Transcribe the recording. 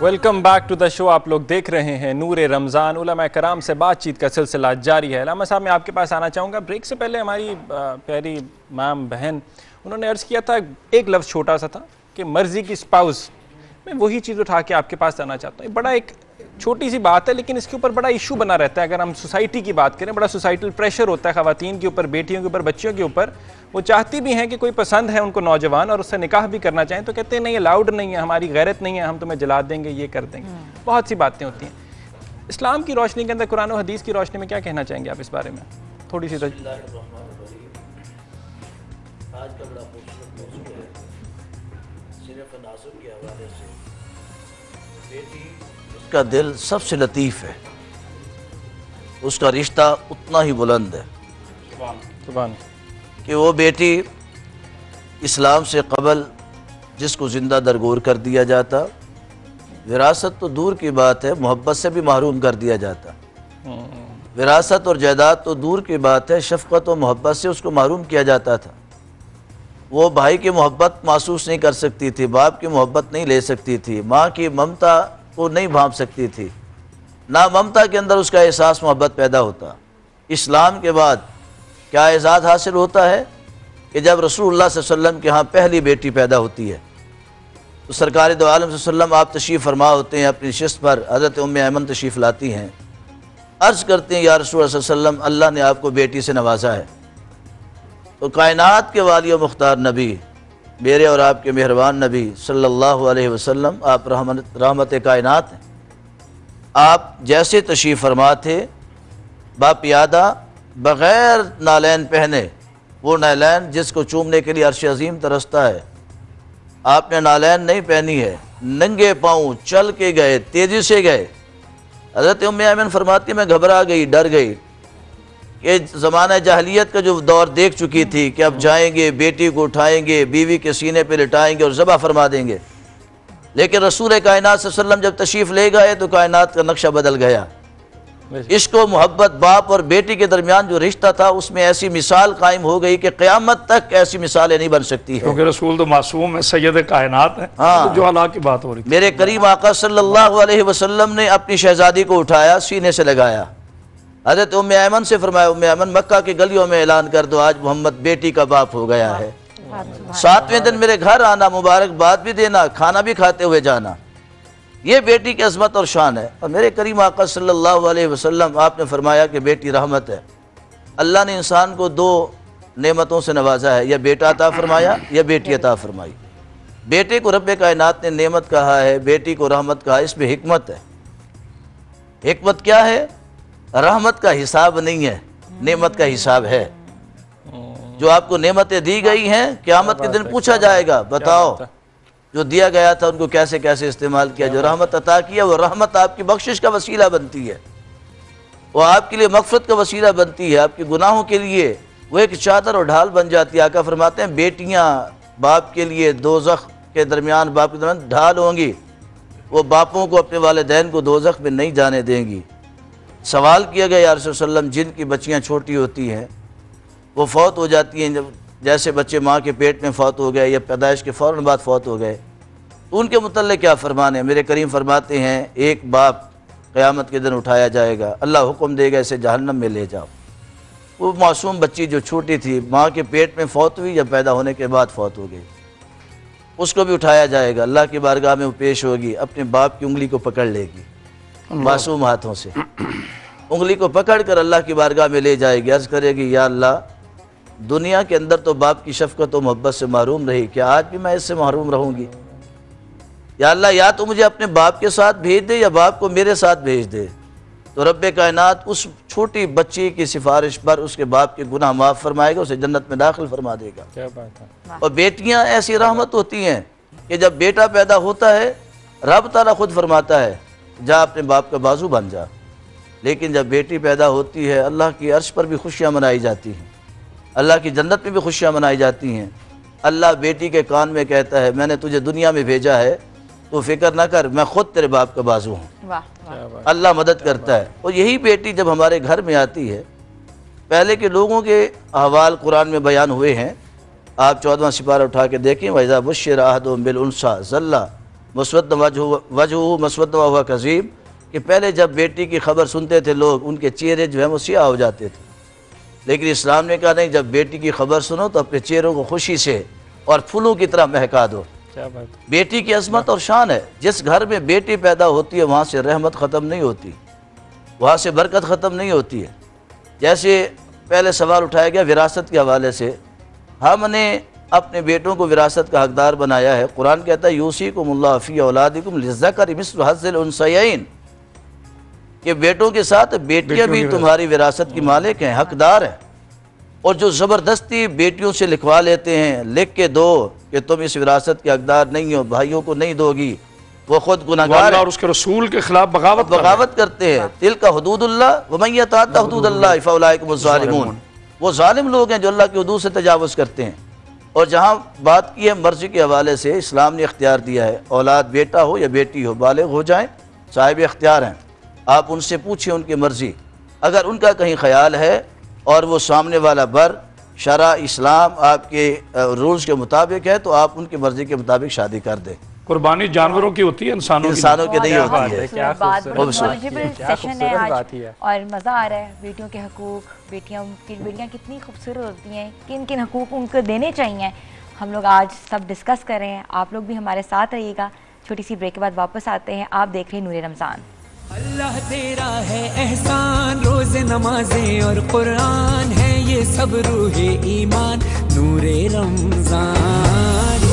Welcome back to the show, आप लोग देख रहे हैं नूर रमज़ान। उलमा कराम से बातचीत का सिलसिला जारी है। लामा साहब, मैं आपके पास आना चाहूँगा। ब्रेक से पहले हमारी प्यारी मैम, बहन, उन्होंने अर्ज़ किया था, एक लफ्ज़ छोटा सा था कि मर्ज़ी की स्पाउस मैं वही चीज़ उठा के आपके पास आना चाहता हूँ। बड़ा एक छोटी सी बात है लेकिन इसके ऊपर बड़ा इशू बना रहता है। अगर हम सोसाइटी की बात करें बड़ा सोसाइटल प्रेशर होता है खातन के ऊपर बेटियों के ऊपर बच्चियों के ऊपर। वो चाहती भी हैं कि कोई पसंद है उनको नौजवान और उससे निकाह भी करना चाहें तो कहते हैं नहीं अलाउड नहीं है हमारी गैरत नहीं है हम तुम्हें जला देंगे ये कर देंगे। हम्म। बहुत सी बातें होती हैं। इस्लाम की रोशनी के अंदर कुरान हदीस की रोशनी में क्या कहना चाहेंगे आप इस बारे में? थोड़ी सी आज का बड़ा है के हवाले से। बेटी उसका दिल सबसे लतीफ़ है। उसका रिश्ता उतना ही बुलंद है। कि वो बेटी इस्लाम से कबल जिसको ज़िंदा दरगोर कर दिया जाता विरासत तो दूर की बात है मोहब्बत से भी महरूम कर दिया जाता। विरासत और जायदाद तो दूर की बात है शफकत और मोहब्बत से उसको महरूम किया जाता था। वो भाई की मोहब्बत महसूस नहीं कर सकती थी, बाप की मोहब्बत नहीं ले सकती थी, माँ की ममता को नहीं भाप सकती थी। ना ममता के अंदर उसका एहसास मोहब्बत पैदा होता। इस्लाम के बाद क्या एजाज़ हासिल होता है? कि जब रसूलुल्लाह वसल्लम के यहाँ पहली बेटी पैदा होती है तो सरकार दो आलम वसल्लम आप तशीफ़ फरमा होते हैं, अपनी शिस्त पर हज़रत उम अमन तशीफ़ लाती हैं। अर्ज़ करते हैं, या रसूल वसल्लम, अल्लाह ने आपको बेटी से नवाजा है। तो कायनात के वाली मुख्तार नबी, मेरे और आपके मेहरबान नबी सल्लल्लाहु अलैहि वसल्लम, आप रहमत रहमत कायनात हैं। आप जैसे तशीफ़ फरमा थे बापियादा बग़ैर नालैन पहने, वो नालैन जिसको चूमने के लिए अरश अजीम तरसता है। आपने नालैन नहीं पहनी है, नंगे पाँव चल के गए, तेज़ी से गए। हज़रत उम्मीन फरमाती, मैं घबरा गई, डर गई। कि ज़माना जहलीत का जो दौर देख चुकी थी कि अब जाएँगे बेटी को उठाएँगे बीवी के सीने पर लिटाएँगे और ज़बा फरमा देंगे। लेकिन रसूल कायनात वसल्लम जब तशरीफ़ ले गए तो कायनात का नक्शा बदल गया। इसको मोहब्बत बाप और बेटी के दरमियान जो रिश्ता था उसमें ऐसी मिसाल कायम हो गई कि क़यामत तक ऐसी मिसालें नहीं बन सकती है। क्योंकि रसूल तो मासूम है सैयद कायनात है। हाँ। तो जो अल्लाह की बात हो रही मेरे करीम आका सल्लल्लाहु अलैहि वसल्लम ने अपनी शहजादी को उठाया सीने से लगाया। हज़रत उम ऐमन से फरमाया उम ऐमन, मक्का की गलियों में ऐलान कर दो, आज मोहम्मद बेटी का बाप हो गया है। सातवें दिन मेरे घर आना, मुबारकबाद भी देना, खाना भी खाते हुए जाना। ये बेटी की अजमत और शान है। और मेरे करीम आका सल्लल्लाहु अलैहि वसल्लम, आपने फरमाया कि बेटी रहमत है। अल्लाह ने इंसान को दो नेमतों से नवाजा है, या बेटा अता फरमाया, या बेटी अता फरमाई। बेटे को रब कायनात ने नेमत कहा है, बेटी को रहमत कहा, इसमें हमत है। हमत क्या है? रहमत का हिसाब नहीं है नेमत का हिसाब है। जो आपको नेमतें दी गई हैं क्यामत के दिन पूछा जाएगा बताओ। जो दिया गया था उनको कैसे कैसे इस्तेमाल किया जो रहमत अता किया वो रहमत आपकी बख्शिश का वसीला बनती है। वो आपके लिए मकफरत का वसीला बनती है आपके गुनाहों के लिए। वो एक चादर और ढाल बन जाती है। आका फरमाते हैं बेटियाँ बाप के लिए दो के दरमियान बाप के दरमियान ढाल होंगी। वो बापों को अपने वालदेन को दो में नहीं जाने देंगी। सवाल किया गया यारसम जिनकी बच्चियाँ छोटी होती हैं वो फौत हो जाती हैं जब जैसे बच्चे माँ के पेट में फौत हो गए या पैदाइश के फ़ौर बाद फौत हो गए तो उनके मतलब क्या फरमाने मेरे करीम फरमाते हैं एक बाप क़्यामत के दिन उठाया जाएगा अल्लाह हुक्म देगा इसे जहन्नम में ले जाओ। वो मासूम बच्ची जो छोटी थी माँ के पेट में फौत हुई या पैदा होने के बाद फौत हो गई उसको भी उठाया जाएगा अल्लाह की बारगाह में वो पेश होगी अपने बाप की उंगली को पकड़ लेगी मासूम हाथों से। उंगली को पकड़ कर अल्लाह की बारगाह में ले जाएगी। अर्ज़ करेगी या अल्लाह दुनिया के अंदर तो बाप की शफकत और मोहब्बत से महरूम रही क्या आज भी मैं इससे महरूम रहूँगी? या अल्लाह या तो मुझे अपने बाप के साथ भेज दे या बाप को मेरे साथ भेज दे? तो रब कायनात उस छोटी बच्ची की सिफारिश पर उसके बाप के गुनाह माफ़ फरमाएगा उसे जन्नत में दाखिल फरमा देगा। क्या बात है। और बेटियाँ ऐसी रहमत होती हैं कि जब बेटा पैदा होता है रब तारा खुद फरमाता है जा अपने बाप का बाजू बन जा। लेकिन जब बेटी पैदा होती है अल्लाह की अर्श पर भी खुशियाँ मनाई जाती हैं। अल्लाह की जन्नत में भी खुशियाँ मनाई जाती हैं। अल्लाह बेटी के कान में कहता है मैंने तुझे दुनिया में भेजा है तो फ़िक्र ना कर मैं खुद तेरे बाप का बाजू हूँ। वाह वाह। क्या बात। अल्लाह मदद करता है। और यही बेटी जब हमारे घर में आती है पहले के लोगों के अहवाल कुरान में बयान हुए हैं। आप चौदवा सिपारा उठा के देखें वैज़ा बुशर आहद बिलसा जल्ला मसवद वजह मसवद हुआ कज़ीब। कि पहले जब बेटी की खबर सुनते थे लोग उनके चेहरे जो है वो सियाह हो जाते थे। लेकिन इस्लाम ने कहा नहीं जब बेटी की खबर सुनो तो अपने चेहरों को खुशी से और फूलों की तरह महका दो। बेटी की अजमत और शान है। जिस घर में बेटी पैदा होती है वहाँ से रहमत ख़त्म नहीं होती। वहाँ से बरकत ख़त्म नहीं होती है। जैसे पहले सवाल उठाया गया विरासत के हवाले से हमने अपने बेटों को विरासत का हकदार बनाया है। कुरान कहता है यूसी को मुल्लाफ़ी औलादिकुम लिज़्ज़कर मिस्र हज़्ज़िल उनसयैन। कि बेटों के साथ बेटियाँ भी तुम्हारी विरासत की मालिक हैं हकदार हैं। और जो ज़बरदस्ती बेटियों से लिखवा लेते हैं लिख के दो कि तुम इस विरासत के हकदार नहीं हो भाइयों को नहीं दोगी वो खुद वो गुनाहगार और उसके रसूल के खिलाफ बगावत बगावत करते हैं। तिल का हदूदुल्ला वमैत हदूदल्लामून वो जालिम लोग हैं जो अल्लाह की हदूद से तजावज़ करते हैं। और जहाँ बात की है मर्ज़ी के हवाले से इस्लाम ने इख्तियार दिया है। औलाद बेटा हो या बेटी हो बालिग हो जाए साहिब इख्तियार हैं। आप उनसे पूछें उनकी मर्ज़ी। अगर उनका कहीं ख्याल है और वो सामने वाला बर शरा इस्लाम आपके रूल्स के मुताबिक है तो आप उनकी मर्ज़ी के मुताबिक शादी कर दें। कुर्बानी जानवरों की होती है इंसानों इंसानों की नहीं होती है। क्या खूबसूरत। और मज़ा आ रहा है बेटियों के हकूक बेटियाँ की बेटियाँ कितनी खूबसूरत होती हैं किन किन हकूक उनको देने चाहिए। हम लोग आज सब डिस्कस कर रहे हैं आप लोग भी हमारे साथ रहिएगा। छोटी सी ब्रेक के बाद वापस आते हैं आप देख रहे हैं नूर रमज़ान। अल्लाह तेरा है एहसान, रोज नमाजें और कुरान है ये सब रूहे ईमान, नूरे रमज़ान।